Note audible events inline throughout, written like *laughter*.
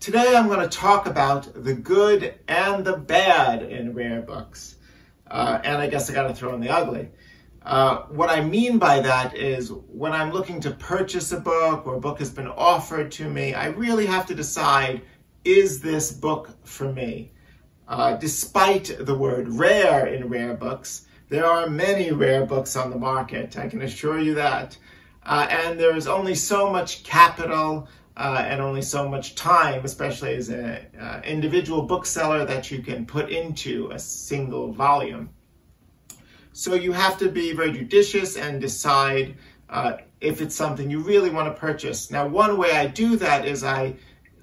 Today I'm going to talk about the good and the bad in rare books. Uh, and I guess I got to throw in the ugly. Uh, what I mean by that is when I'm looking to purchase a book or a book has been offered to me, I really have to decide, is this book for me? Uh, despite the word rare in rare books, there are many rare books on the market, I can assure you that. Uh, and there's only so much capital uh, and only so much time, especially as an uh, individual bookseller, that you can put into a single volume. So you have to be very judicious and decide uh, if it's something you really want to purchase. Now, one way I do that is I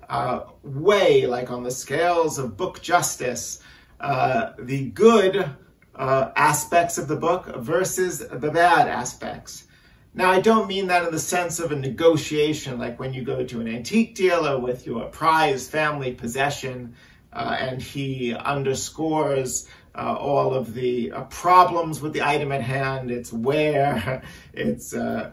uh, weigh, like on the scales of book justice, uh, the good uh, aspects of the book versus the bad aspects. Now, I don't mean that in the sense of a negotiation, like when you go to an antique dealer with your prized family possession uh, and he underscores uh, all of the uh, problems with the item at hand, its wear, *laughs* its uh,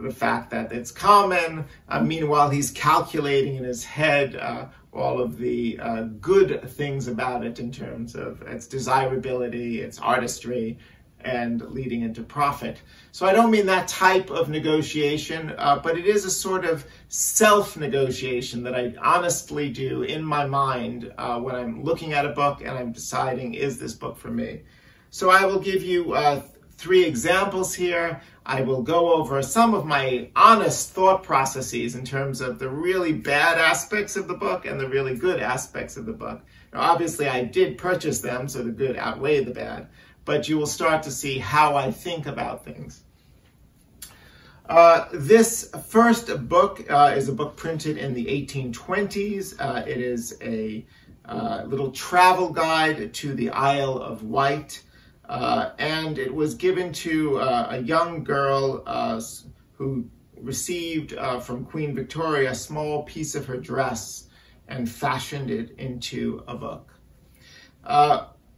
the fact that it's common. Uh, meanwhile, he's calculating in his head uh, all of the good things about it in terms of its desirability, its artistry, and leading into profit. So I don't mean that type of negotiation, uh, but it is a sort of self-negotiation that I honestly do in my mind uh, when I'm looking at a book and I'm deciding, is this book for me? So I will give you uh, three examples here. I will go over some of my honest thought processes in terms of the really bad aspects of the book and the really good aspects of the book. Now, obviously, I did purchase them, so the good outweigh the bad but you will start to see how I think about things. Uh, this first book uh, is a book printed in the 1820s. Uh, it is a uh, little travel guide to the Isle of Wight, uh, and it was given to uh, a young girl who received from Queen Victoria a small piece of her dress and fashioned it into a book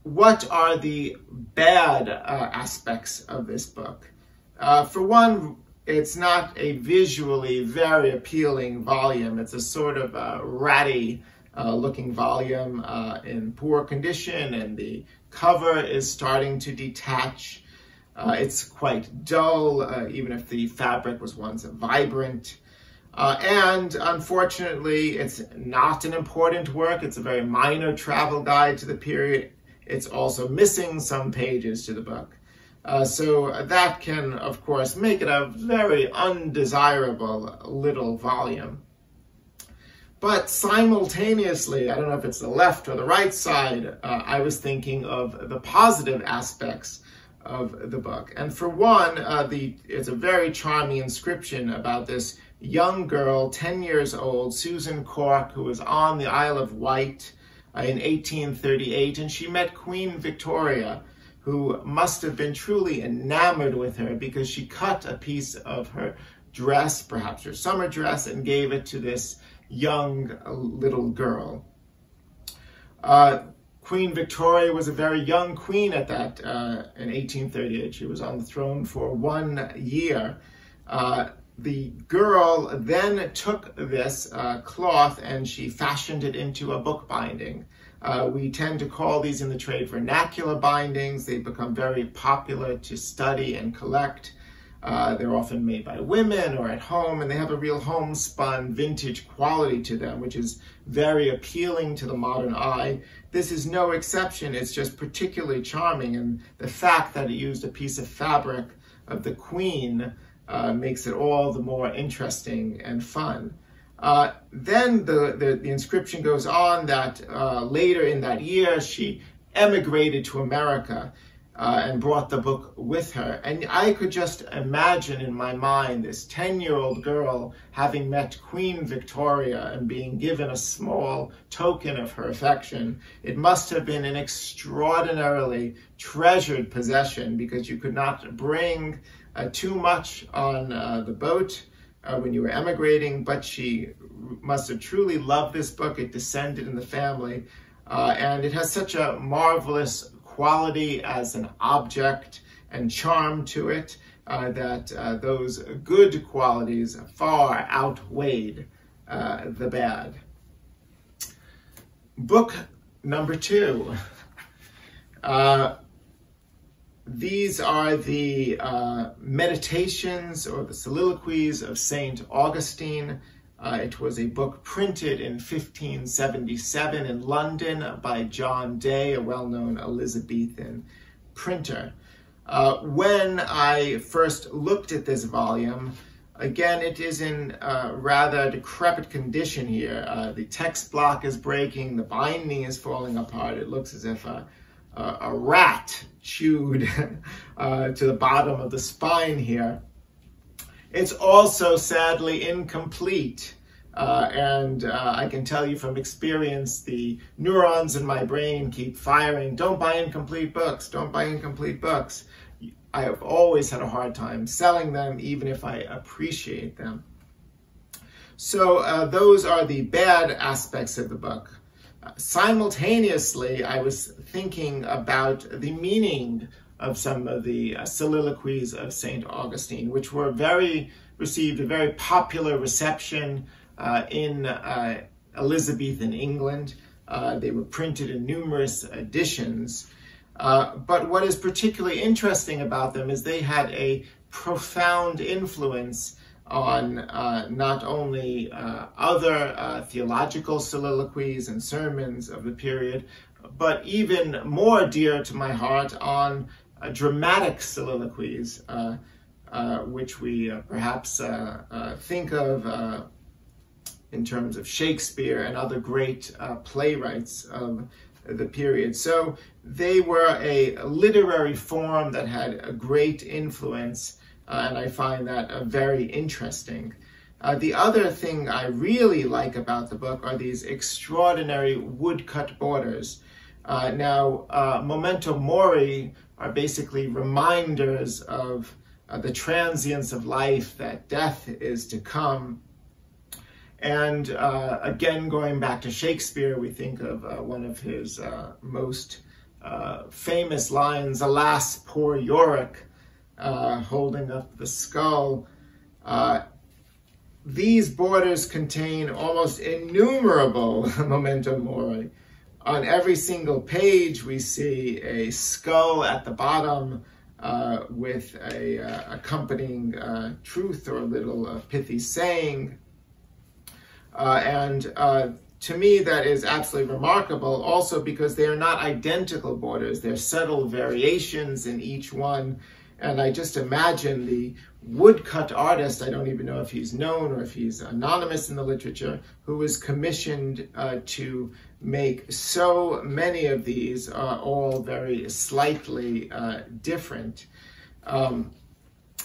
what are the bad uh, aspects of this book? Uh, for one, it's not a visually very appealing volume. It's a sort of a ratty uh, looking volume uh, in poor condition and the cover is starting to detach. Uh, it's quite dull, uh, even if the fabric was once vibrant. and unfortunately, it's not an important work. It's a very minor travel guide to the period it's also missing some pages to the book. Uh, so that can, of course, make it a very undesirable little volume. But simultaneously, I don't know if it's the left or the right side, uh, I was thinking of the positive aspects of the book. And for one, uh, the it's a very charming inscription about this young girl, 10 years old, Susan Cork, who was on the Isle of Wight in 1838, and she met Queen Victoria, who must have been truly enamored with her because she cut a piece of her dress, perhaps her summer dress, and gave it to this young uh, little girl. Uh, queen Victoria was a very young queen at that, uh, in 1838. She was on the throne for one year. Uh, the girl then took this uh, cloth and she fashioned it into a book binding. Uh, we tend to call these in the trade vernacular bindings. They've become very popular to study and collect. Uh, they're often made by women or at home, and they have a real homespun vintage quality to them, which is very appealing to the modern eye. This is no exception. It's just particularly charming, and the fact that it used a piece of fabric of the queen uh, makes it all the more interesting and fun. Uh, then the, the, the, inscription goes on that uh, later in that year she emigrated to America uh, and brought the book with her. And I could just imagine in my mind this 10 year old girl having met Queen Victoria and being given a small token of her affection. It must have been an extraordinarily treasured possession because you could not bring too much on uh, the boat. Uh, when you were emigrating, but she must have truly loved this book. It descended in the family, uh, and it has such a marvelous quality as an object and charm to it uh, that uh, those good qualities far outweighed uh, the bad. book number two. Uh, these are the uh, meditations or the soliloquies of St. Augustine. Uh, it was a book printed in 1577 in London by John Day, a well-known Elizabethan printer. Uh, when I first looked at this volume, again, it is in rather decrepit condition here. Uh, the text block is breaking, the binding is falling apart. It looks as if a, a, a rat chewed *laughs* uh, to the bottom of the spine here. It's also sadly incomplete. Uh, and uh, I can tell you from experience, the neurons in my brain keep firing. Don't buy incomplete books. Don't buy incomplete books. I have always had a hard time selling them, even if I appreciate them. So uh, those are the bad aspects of the book. Simultaneously, I was thinking about the meaning of some of the uh, soliloquies of St. Augustine, which were very, received a very popular reception uh, in uh, Elizabethan England. Uh, they were printed in numerous editions. Uh, but what is particularly interesting about them is they had a profound influence on uh, not only uh, other uh, theological soliloquies and sermons of the period, but even more dear to my heart on uh, dramatic soliloquies, uh, which we perhaps think of in terms of Shakespeare and other great playwrights of the period. So they were a literary form that had a great influence uh, and I find that uh, very interesting. Uh, the other thing I really like about the book are these extraordinary woodcut borders. Uh, now, uh, memento mori are basically reminders of uh, the transience of life, that death is to come. And again, going back to Shakespeare, we think of one of his most famous lines, alas, poor Yorick, uh, holding up the skull. Uh, these borders contain almost innumerable *laughs* memento mori. On every single page, we see a skull at the bottom uh, with a uh, accompanying uh, truth or a little uh, pithy saying. and to me, that is absolutely remarkable also because they are not identical borders. They're subtle variations in each one and I just imagine the woodcut artist, I don't even know if he's known or if he's anonymous in the literature, who was commissioned uh, to make so many of these, uh, all very slightly uh, different. Um,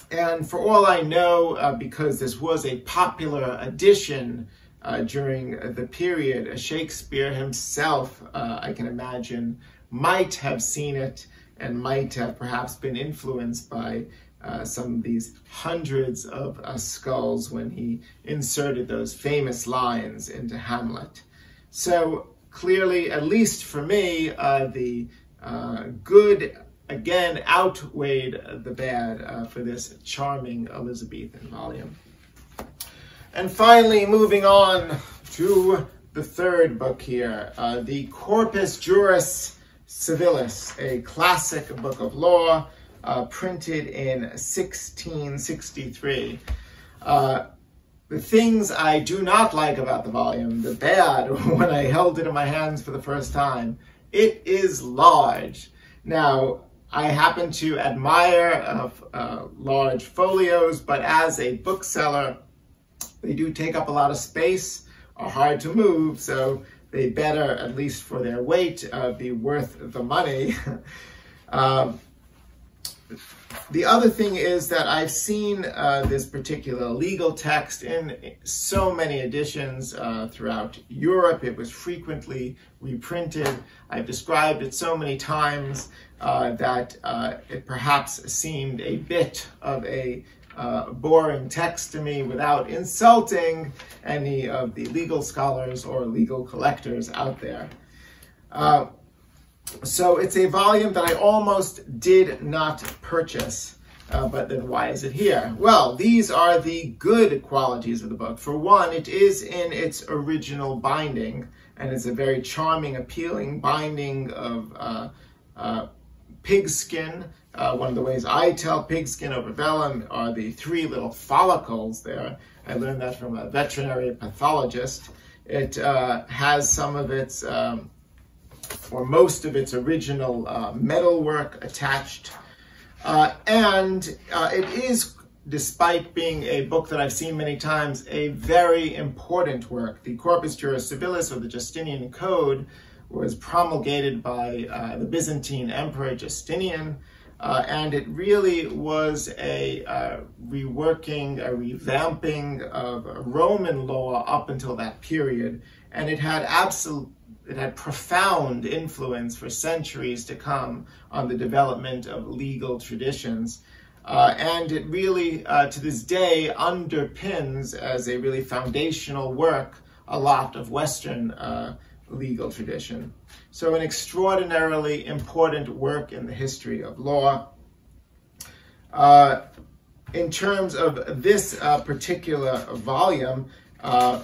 and for all I know, uh, because this was a popular edition uh, during the period, Shakespeare himself, uh, I can imagine, might have seen it and might have perhaps been influenced by uh, some of these hundreds of uh, skulls when he inserted those famous lines into Hamlet. So clearly, at least for me, uh, the uh, good again outweighed the bad uh, for this charming Elizabethan volume. And finally, moving on to the third book here, uh, the Corpus Juris Civilis, a classic book of law uh, printed in 1663. Uh, the things I do not like about the volume, the bad, *laughs* when I held it in my hands for the first time, it is large. Now, I happen to admire uh, uh, large folios, but as a bookseller, they do take up a lot of space, are hard to move, so they better, at least for their weight, uh, be worth the money. *laughs* um, the other thing is that I've seen uh, this particular legal text in so many editions uh, throughout Europe. It was frequently reprinted. I've described it so many times uh, that uh, it perhaps seemed a bit of a uh, boring text to me without insulting any of the legal scholars or legal collectors out there. Uh, so it's a volume that I almost did not purchase. Uh, but then why is it here? Well, these are the good qualities of the book. For one, it is in its original binding, and it's a very charming, appealing binding of uh, uh, pigskin. Uh, one of the ways I tell pigskin over vellum are the three little follicles there. I learned that from a veterinary pathologist. It uh, has some of its, um, or most of its original uh, metal work attached uh, and uh, it is, despite being a book that I've seen many times, a very important work. The Corpus Juris Civilis, or the Justinian Code, was promulgated by uh, the Byzantine Emperor Justinian, uh, and it really was a uh, reworking, a revamping of Roman law up until that period, and it had absolute it had profound influence for centuries to come on the development of legal traditions. Uh, and it really, uh, to this day, underpins as a really foundational work a lot of Western uh, legal tradition. So, an extraordinarily important work in the history of law. Uh, in terms of this uh, particular volume, uh,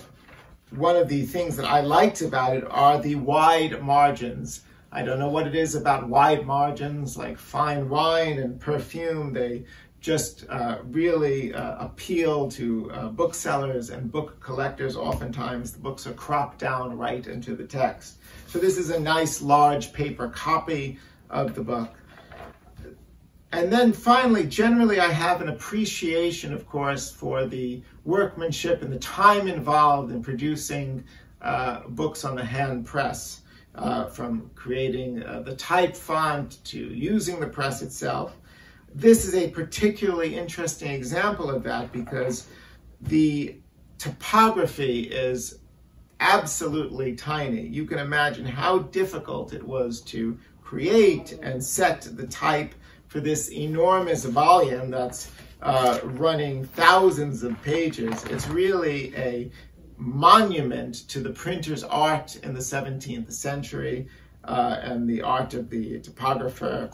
one of the things that I liked about it are the wide margins. I don't know what it is about wide margins, like fine wine and perfume. They just uh, really uh, appeal to uh, booksellers and book collectors. Oftentimes, the books are cropped down right into the text. So this is a nice large paper copy of the book. And then finally, generally, I have an appreciation, of course, for the workmanship and the time involved in producing uh, books on the hand press, uh, from creating uh, the type font to using the press itself. This is a particularly interesting example of that because the typography is absolutely tiny. You can imagine how difficult it was to create and set the type for this enormous volume that's uh, running thousands of pages. It's really a monument to the printer's art in the 17th century uh, and the art of the typographer.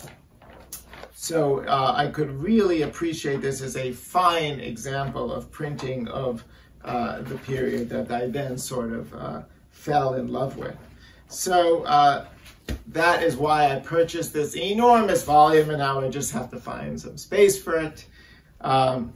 So uh, I could really appreciate this as a fine example of printing of uh, the period that I then sort of uh, fell in love with. So uh, that is why I purchased this enormous volume and now I just have to find some space for it. Um,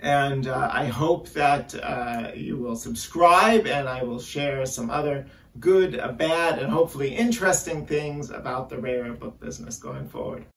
and uh, I hope that uh, you will subscribe and I will share some other good, bad, and hopefully interesting things about the rare book business going forward.